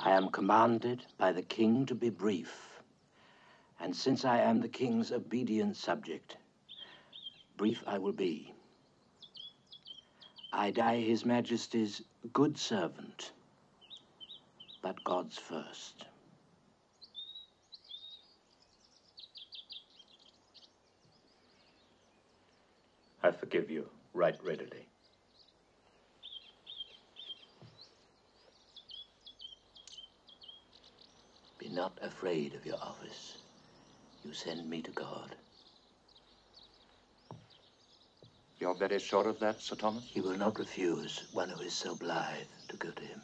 I am commanded by the king to be brief. And since I am the king's obedient subject, brief I will be. I die his majesty's good servant, but God's first. I forgive you right readily. Not afraid of your office. You send me to God. You're very sure of that, Sir Thomas? He will not refuse one who is so blithe to go to him.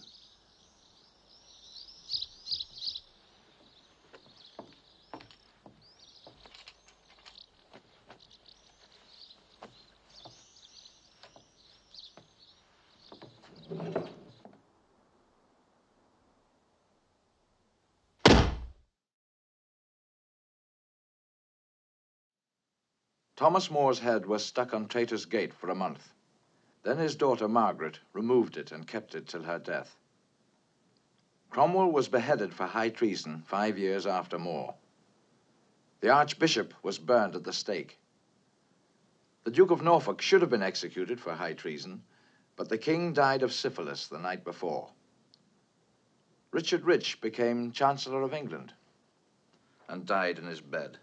Thomas More's head was stuck on Traitor's Gate for a month. Then his daughter Margaret removed it and kept it till her death. Cromwell was beheaded for high treason five years after More. The Archbishop was burned at the stake. The Duke of Norfolk should have been executed for high treason, but the king died of syphilis the night before. Richard Rich became Chancellor of England and died in his bed.